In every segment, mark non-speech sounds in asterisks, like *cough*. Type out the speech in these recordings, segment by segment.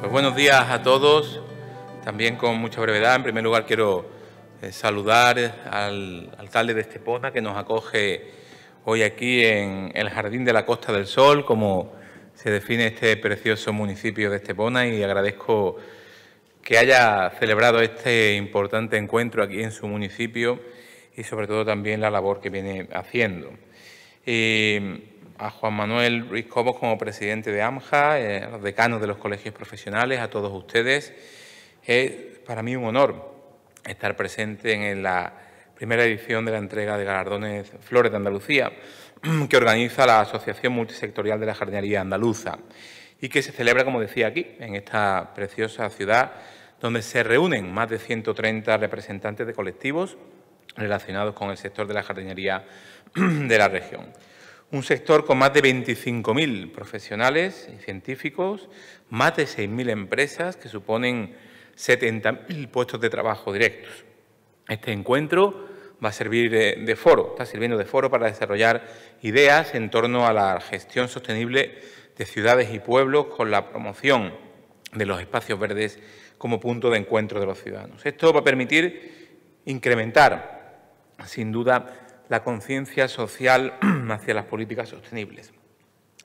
Pues buenos días a todos, también con mucha brevedad. En primer lugar quiero eh, saludar al alcalde de Estepona que nos acoge hoy aquí en el Jardín de la Costa del Sol, como se define este precioso municipio de Estepona y agradezco que haya celebrado este importante encuentro aquí en su municipio y sobre todo también la labor que viene haciendo. A Juan Manuel Ruiz Cobos como presidente de AMJA, eh, a los decanos de los colegios profesionales, a todos ustedes. Es para mí un honor estar presente en la primera edición de la entrega de galardones Flores de Andalucía, que organiza la Asociación Multisectorial de la Jardinería Andaluza y que se celebra, como decía aquí, en esta preciosa ciudad, donde se reúnen más de 130 representantes de colectivos relacionados con el sector de la jardinería *clears throat* de la región. Un sector con más de 25.000 profesionales y científicos, más de 6.000 empresas que suponen 70.000 puestos de trabajo directos. Este encuentro va a servir de, foro, está sirviendo de foro para desarrollar ideas en torno a la gestión sostenible de ciudades y pueblos con la promoción de los espacios verdes como punto de encuentro de los ciudadanos. Esto va a permitir incrementar, sin duda, la conciencia social *clears throat* hacia las políticas sostenibles.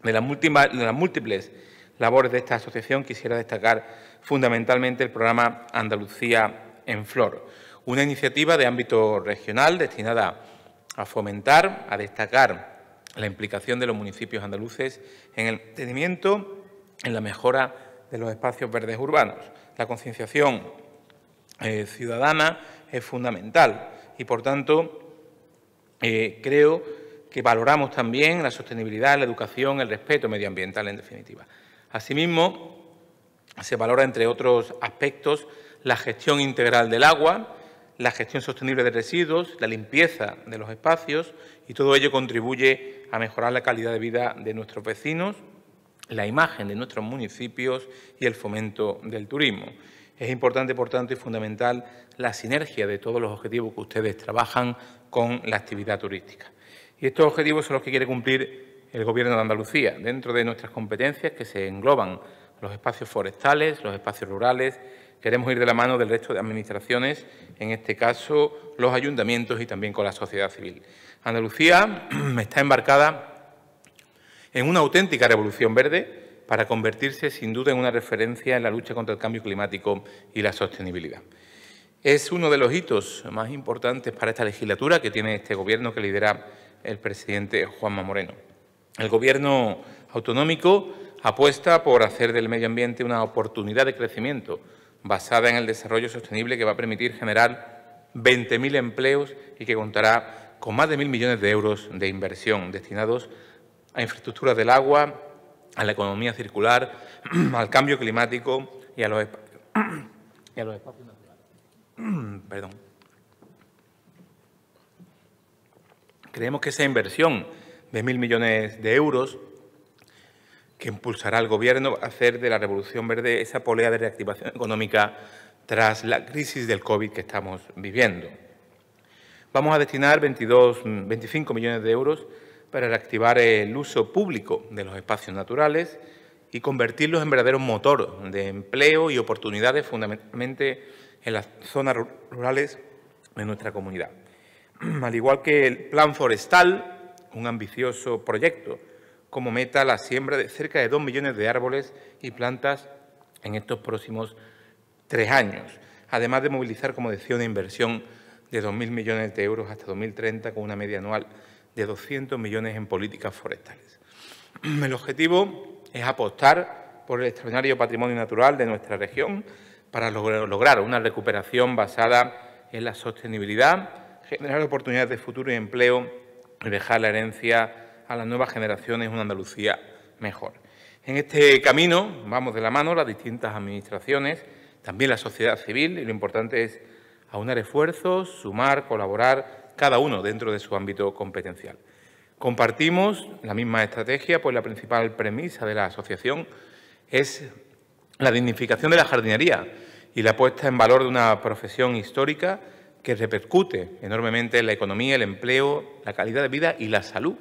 De las, múltiples, labores de esta asociación quisiera destacar fundamentalmente el programa Andalucía en Flor, una iniciativa de ámbito regional destinada a fomentar, a destacar la implicación de los municipios andaluces en el mantenimiento, en la mejora de los espacios verdes urbanos. La concienciación eh, ciudadana es fundamental y, por tanto, eh, creo que valoramos también la sostenibilidad, la educación, el respeto medioambiental, en definitiva. Asimismo, se valora, entre otros aspectos, la gestión integral del agua, la gestión sostenible de residuos, la limpieza de los espacios y todo ello contribuye a mejorar la calidad de vida de nuestros vecinos, la imagen de nuestros municipios y el fomento del turismo. Es importante, por tanto, y fundamental la sinergia de todos los objetivos que ustedes trabajan con la actividad turística. Y estos objetivos son los que quiere cumplir el Gobierno de Andalucía, dentro de nuestras competencias que se engloban los espacios forestales, los espacios rurales, queremos ir de la mano del resto de administraciones, en este caso los ayuntamientos y también con la sociedad civil. Andalucía *clears throat* está embarcada en una auténtica revolución verde para convertirse sin duda en una referencia en la lucha contra el cambio climático y la sostenibilidad. Es uno de los hitos más importantes para esta legislatura que tiene este Gobierno que lidera el presidente Juanma Moreno. El Gobierno autonómico apuesta por hacer del medio ambiente una oportunidad de crecimiento basada en el desarrollo sostenible que va a permitir generar 20.000 empleos y que contará con más de 1.000 millones de euros de inversión destinados a infraestructuras del agua, a la economía circular, *clears throat* al cambio climático y a los, *clears throat* espacios. *clears throat* Perdón. Creemos que esa inversión de 1.000 millones de euros que impulsará el Gobierno a hacer de la Revolución Verde esa polea de reactivación económica tras la crisis del COVID que estamos viviendo. Vamos a destinar 22, 25 millones de euros para reactivar el uso público de los espacios naturales y convertirlos en verdaderos motor de empleo y oportunidades fundamentalmente en las zonas rurales de nuestra comunidad. *clears throat* Al igual que el Plan Forestal, un ambicioso proyecto como meta la siembra de cerca de dos millones de árboles y plantas en estos próximos tres años, además de movilizar, como decía, una inversión de 2.000 millones de euros hasta 2030 con una media anual de 200 millones en políticas forestales. *clears throat* El objetivo es apostar por el extraordinario patrimonio natural de nuestra región para lograr una recuperación basada en la sostenibilidad, generar oportunidades de futuro y empleo y dejar la herencia a las nuevas generaciones una Andalucía mejor. En este camino vamos de la mano las distintas administraciones, también la sociedad civil, y lo importante es aunar esfuerzos, sumar, colaborar, cada uno dentro de su ámbito competencial. Compartimos la misma estrategia, pues la principal premisa de la asociación es la dignificación de la jardinería y la puesta en valor de una profesión histórica que repercute enormemente en la economía, el empleo, la calidad de vida y la salud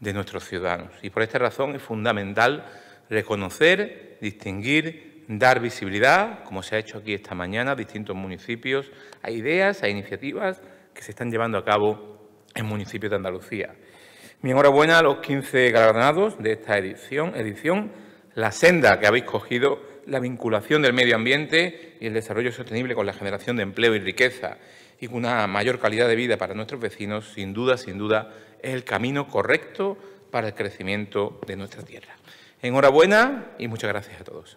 de nuestros ciudadanos. Y por esta razón es fundamental reconocer, distinguir, dar visibilidad, como se ha hecho aquí esta mañana, a distintos municipios, a ideas, a iniciativas que se están llevando a cabo en municipios de Andalucía. Mi enhorabuena a los 15 galardonados de esta edición, edición, la senda que habéis cogido, la vinculación del medio ambiente y el desarrollo sostenible con la generación de empleo y riqueza y una mayor calidad de vida para nuestros vecinos, sin duda, sin duda, es el camino correcto para el crecimiento de nuestra tierra. Enhorabuena y muchas gracias a todos.